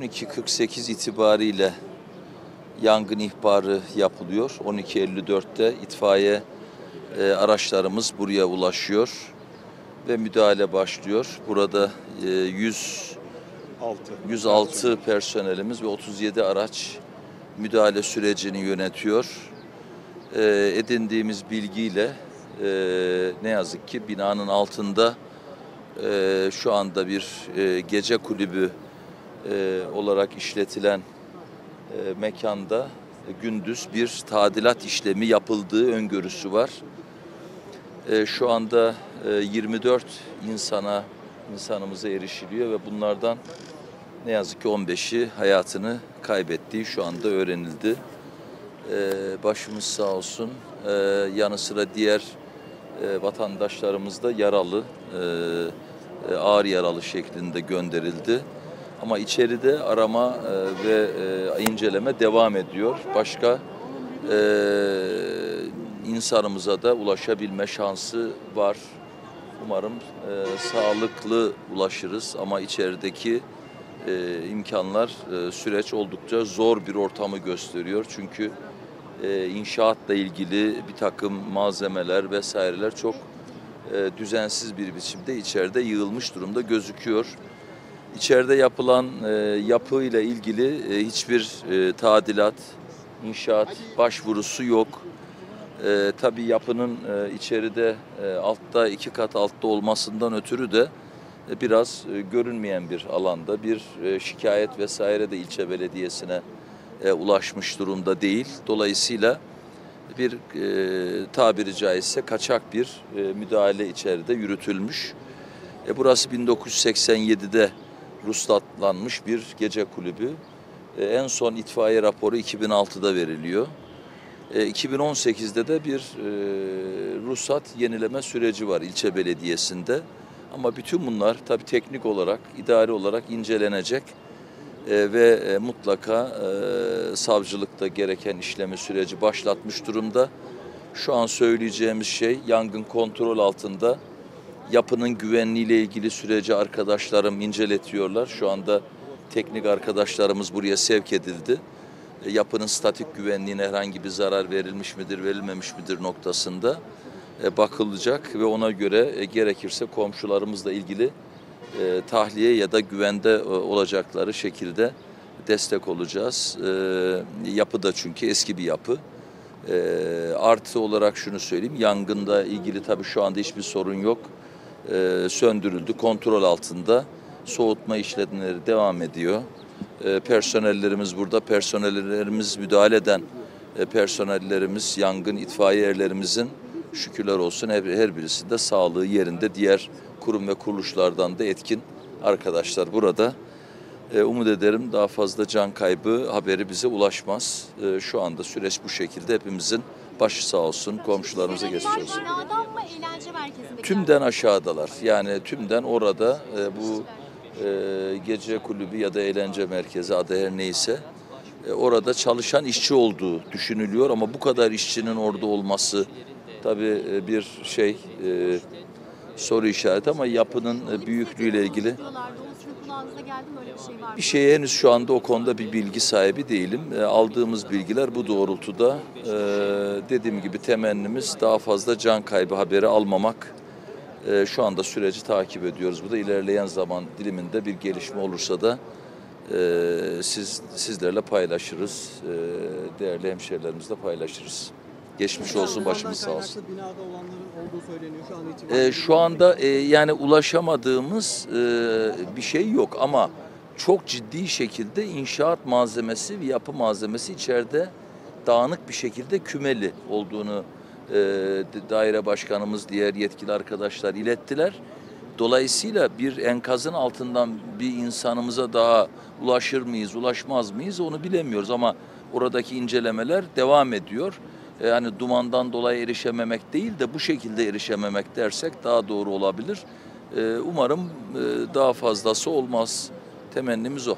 12.48 itibariyle yangın ihbarı yapılıyor. 12.54'te itfaiye e, araçlarımız buraya ulaşıyor ve müdahale başlıyor. Burada e, 100 6. 106 personelimiz ve 37 araç müdahale sürecini yönetiyor. Ee, edindiğimiz bilgiyle e, ne yazık ki binanın altında e, şu anda bir e, gece kulübü e, olarak işletilen e, mekanda gündüz bir tadilat işlemi yapıldığı öngörüsü var. E, şu anda e, 24 insana insanımıza erişiliyor ve bunlardan ne yazık ki 15'i hayatını kaybettiği şu anda öğrenildi. Ee, başımız sağ olsun. Ee, yanı sıra diğer e, vatandaşlarımız da yaralı, e, e, ağır yaralı şeklinde gönderildi. Ama içeride arama e, ve e, inceleme devam ediyor. Başka e, insanımıza da ulaşabilme şansı var. Umarım e, sağlıklı ulaşırız ama içerideki e, imkanlar, e, süreç oldukça zor bir ortamı gösteriyor. Çünkü e, inşaatla ilgili bir takım malzemeler vesaireler çok e, düzensiz bir biçimde içeride yığılmış durumda gözüküyor. İçeride yapılan e, yapı ile ilgili e, hiçbir e, tadilat, inşaat başvurusu yok. E, tabii yapının e, içeride e, altta iki kat altta olmasından ötürü de e, biraz e, görünmeyen bir alanda bir e, şikayet vesaire de ilçe belediyesine e, ulaşmış durumda değil. Dolayısıyla bir e, tabiri caizse kaçak bir e, müdahale içeride yürütülmüş. E, burası 1987'de ruhsatlanmış bir gece kulübü. E, en son itfaiye raporu 2006'da veriliyor. E, 2018'de de bir e, ruhsat yenileme süreci var ilçe belediyesinde. Ama bütün bunlar tabii teknik olarak, idari olarak incelenecek E, ve e, mutlaka e, savcılıkta gereken işleme süreci başlatmış durumda. Şu an söyleyeceğimiz şey yangın kontrol altında. Yapının güvenliğiyle ilgili süreci arkadaşlarım inceletiyorlar. Şu anda teknik arkadaşlarımız buraya sevk edildi. E, Yapının statik güvenliğine herhangi bir zarar verilmiş midir, verilmemiş midir noktasında e, bakılacak ve ona göre e, gerekirse komşularımızla ilgili tahliye ya da güvende olacakları şekilde destek olacağız. Yapı da çünkü eski bir yapı. Artı olarak şunu söyleyeyim, yangında ilgili tabii şu anda hiçbir sorun yok. E, söndürüldü, kontrol altında. Soğutma işlemleri devam ediyor. E, personellerimiz burada, personellerimiz müdahale eden e, personellerimiz, yangın itfaiye erlerimizin şükürler olsun her, her birisinde sağlığı yerinde. Diğer kurum ve kuruluşlardan da etkin arkadaşlar burada. E, umut ederim daha fazla can kaybı haberi bize ulaşmaz. E, şu anda süreç bu şekilde hepimizin başı sağ olsun komşularımıza geçmiş olsun. Binadan mı eğlence merkezinde? Tümden aşağıdalar. Yani tümden orada e, bu e, gece kulübü ya da eğlence merkezi adı her neyse e, orada çalışan işçi olduğu düşünülüyor ama bu kadar işçinin orada olması tabii e, bir şey e, soru işareti ama yapının e, büyüklüğüyle ilgili kulağınıza geldi mi öyle bir şey var mı? bir şeye henüz şu anda o konuda bir bilgi sahibi değilim. E, aldığımız bilgiler bu doğrultuda. E, dediğim gibi temennimiz daha fazla can kaybı haberi almamak. E, şu anda süreci takip ediyoruz. Bu da ilerleyen zaman diliminde bir gelişme olursa da e, siz sizlerle paylaşırız. Değerli hemşehrilerimizle paylaşırız. Geçmiş olsun, başımız sağ olsun. Binada olanların olduğu söyleniyor şu an itibariyle. Ee, şu anda e, yani ulaşamadığımız e, bir şey yok ama çok ciddi şekilde inşaat malzemesi ve yapı malzemesi içeride dağınık bir şekilde kümeli olduğunu e, daire başkanımız diğer yetkili arkadaşlar ilettiler. Dolayısıyla bir enkazın altından bir insanımıza daha ulaşır mıyız, ulaşmaz mıyız onu bilemiyoruz ama oradaki incelemeler devam ediyor. E, Yani dumandan dolayı erişememek değil de bu şekilde erişememek dersek daha doğru olabilir. E, Umarım e, daha fazlası olmaz. Temennimiz o.